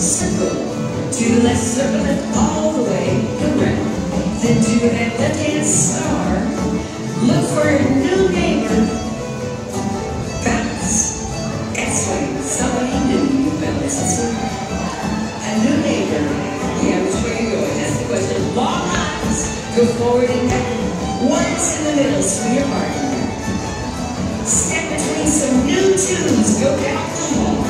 circle. Do left circle all the way around. Then do that left-hand star. Look for your new neighbor. Bounce. That's right. Somebody knew you bounced. A new neighbor. Yeah, which way you going? That's the question. Long arms, Go forward and back. Once in the middle, swing your partner. Step between some new tunes. Go down the hall.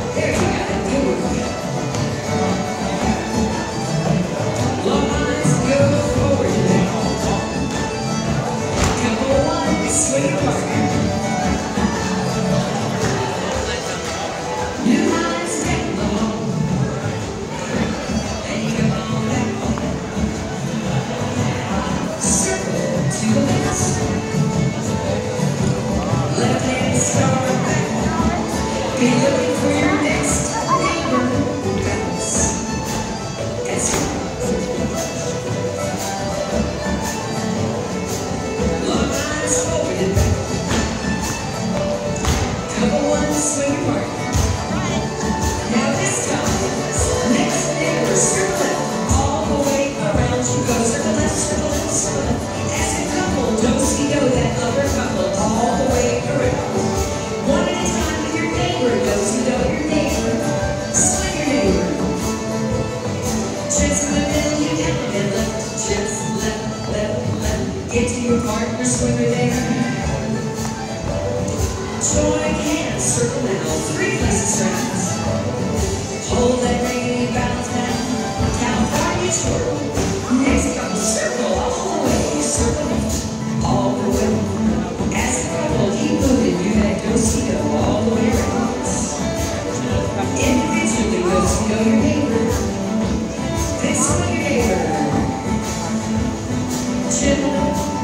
Filho.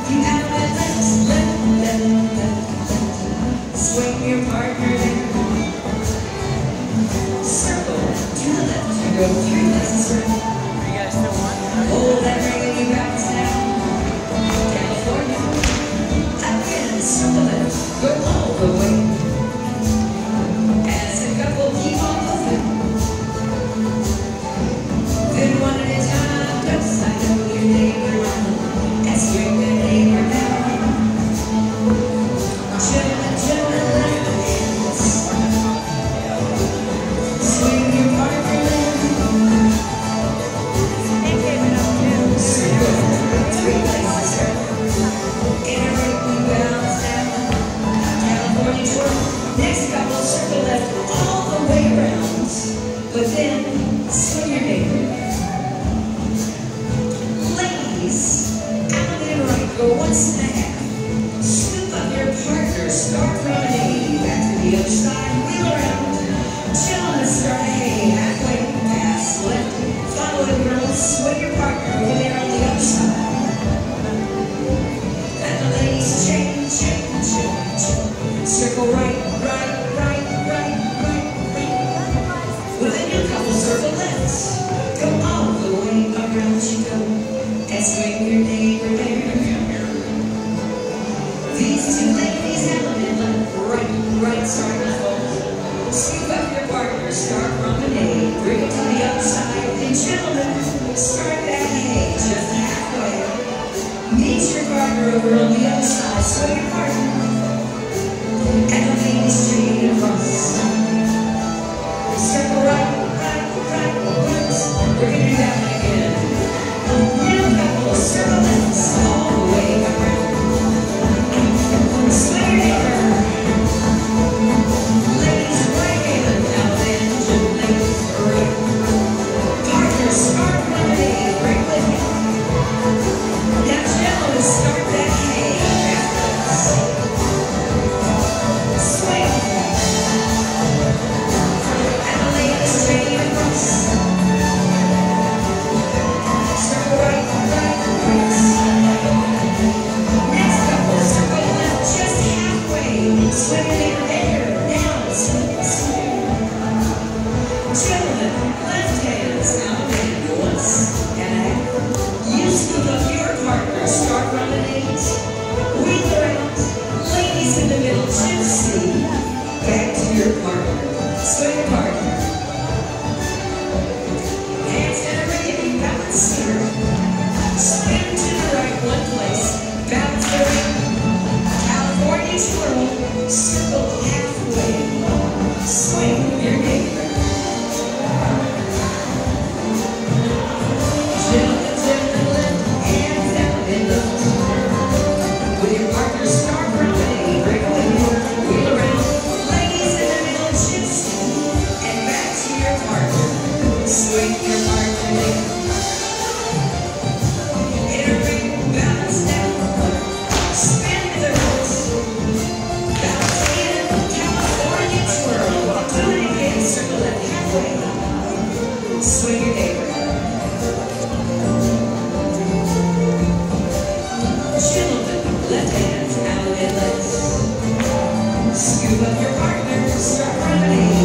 you have. say You love your partners, your harmony.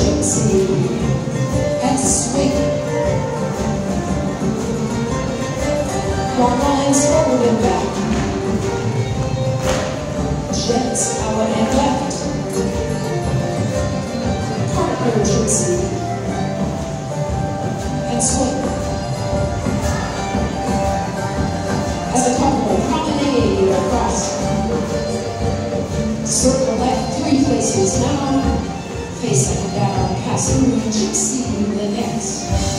gypsy and sweet, One lines forward back. Jets our and left. Partner gypsy. So human gypsy in the next.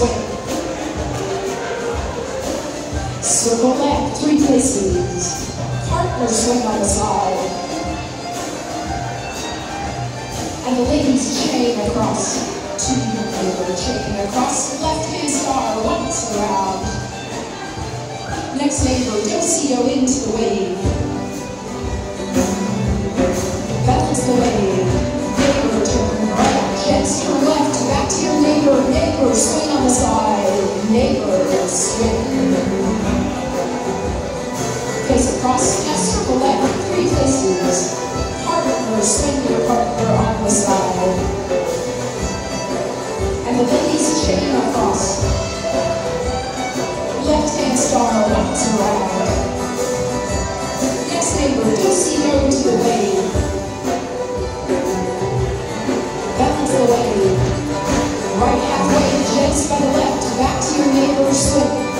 square. Circle back three places. Partner swing on the side. And the ladies chain across. Two people over chain across. Left hand star once around. Next neighbor, Do-si-do into the wave. Balance the wave. neighbor, neighbor, swing on the side, neighbor, swing. Face across, gesture the left, three places. Partner, swing your partner on the side. And the ladies chain across. Left hand star walks around. Next neighbor, do see no to the wave. Balance the wave. Right halfway, jets by the left, back to your neighbor's slip.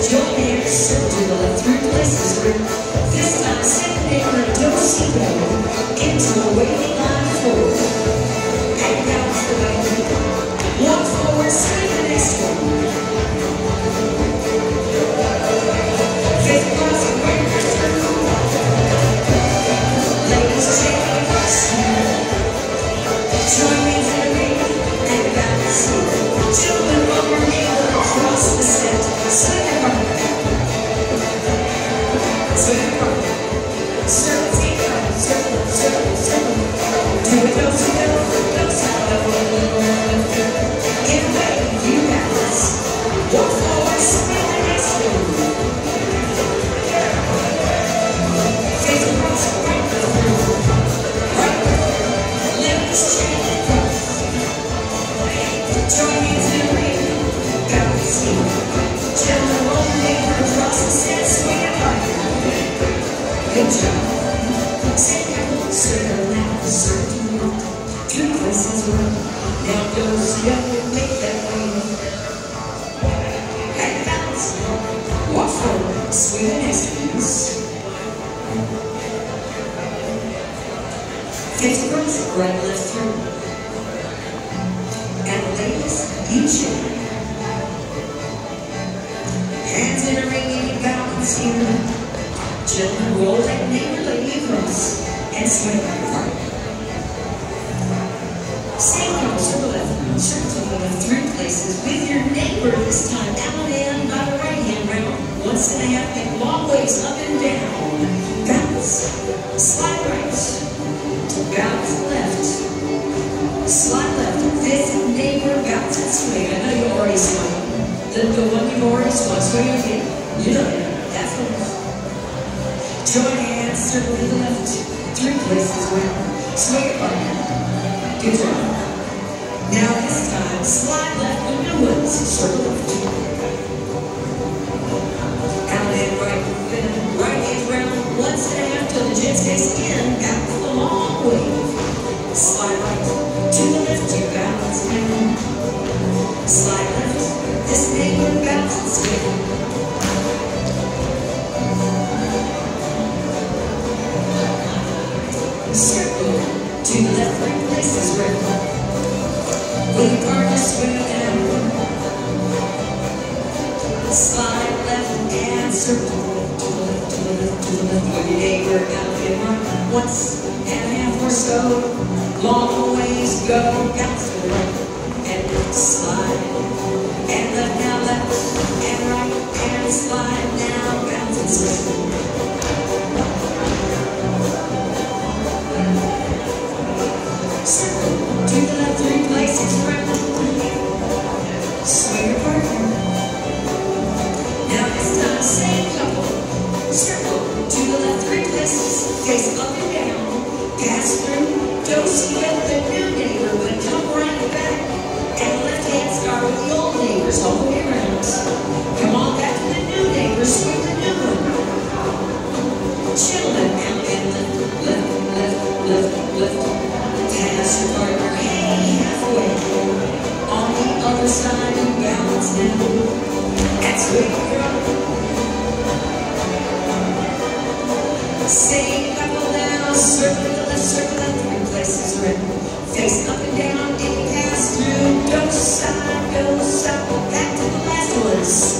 This time, don't see no Get into the waiting. What for? Sweden Eskimos? 50 bucks, right left through. And ladies, each Hands in a ringing balance here. Children rolling neighborly across and swing. Master will lift three places where sweet on Same up down, circle to circle up, three places red. Face up and down, didn't pass through. Go side, go side, back to the last one.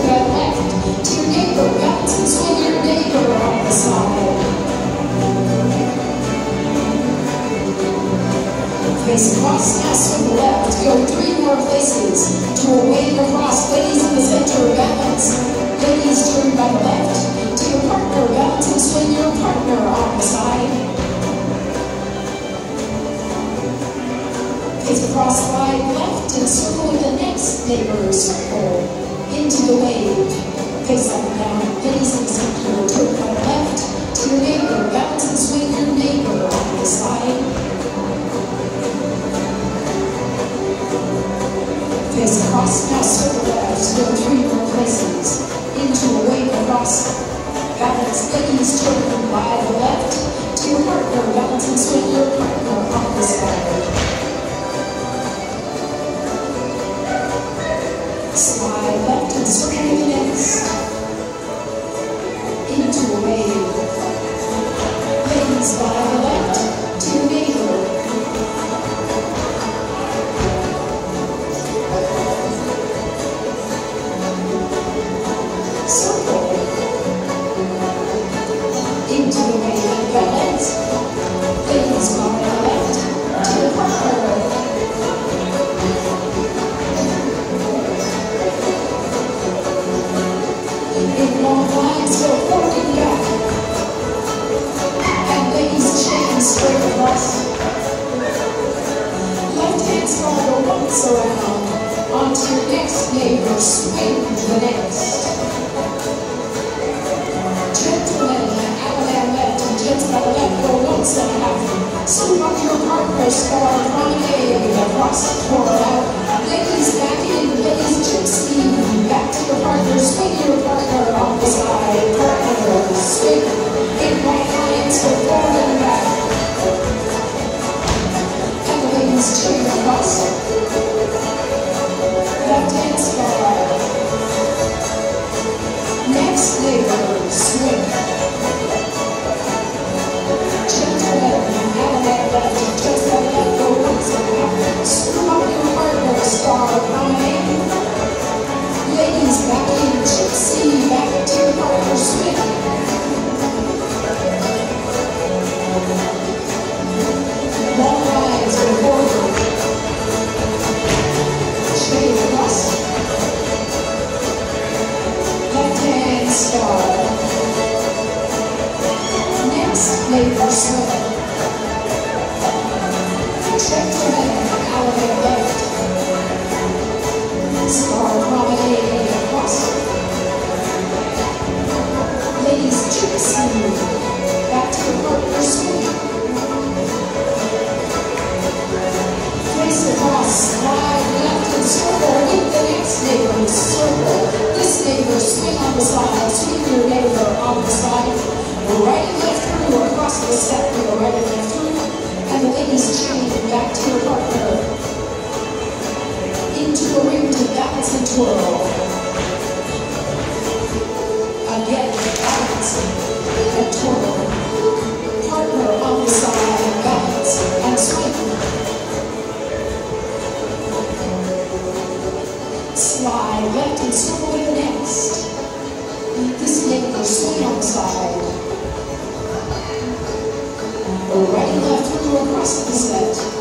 left through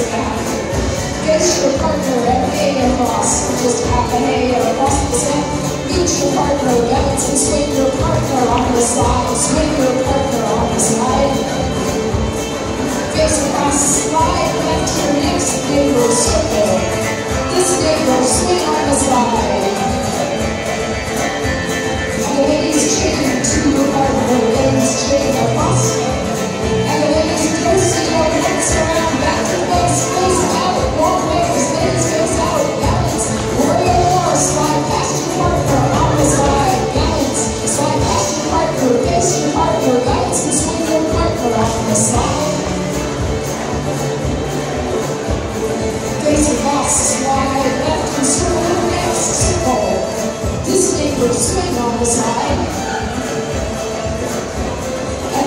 to God. Your partner at AA Boss, just at AA Boss. Meet your partner, dance swing your partner on the slide, swing your partner on the slide. Face across slide, left your next neighbor circle. This neighbor, swing on the slide. Ladies chain to your partner, ladies chain across.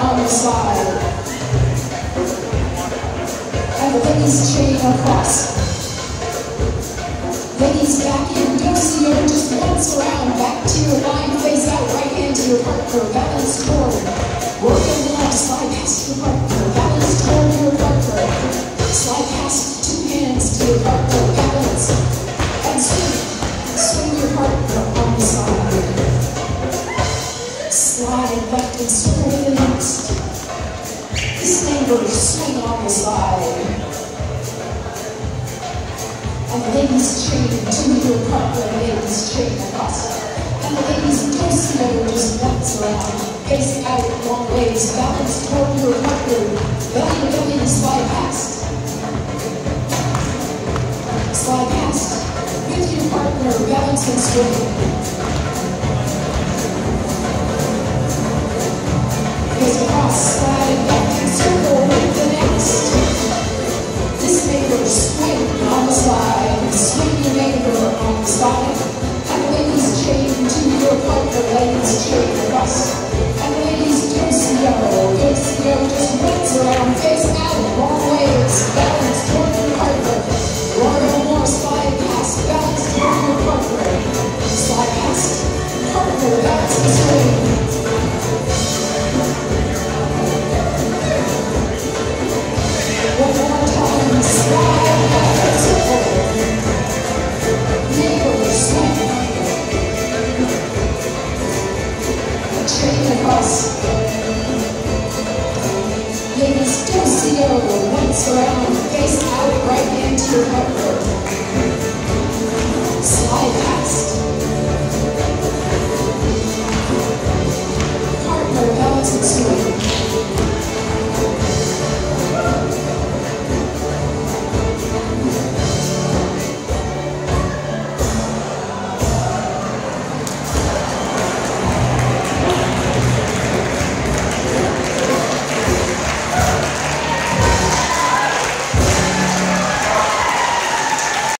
on the side. And the ladies chain across. Ladies back in, dozy over just once around, back to your line, face out, right hand to your heart for a balanced forward. Work and launch, slide past your heart for a balanced forward to your heart for. Slide past two hands to your heart. quite good ladies treat their. And the ladies do slow just once around, face out long ways, balance toward your upward, need to slide past. Slide past, with your partner, balance and swing. Face across, slide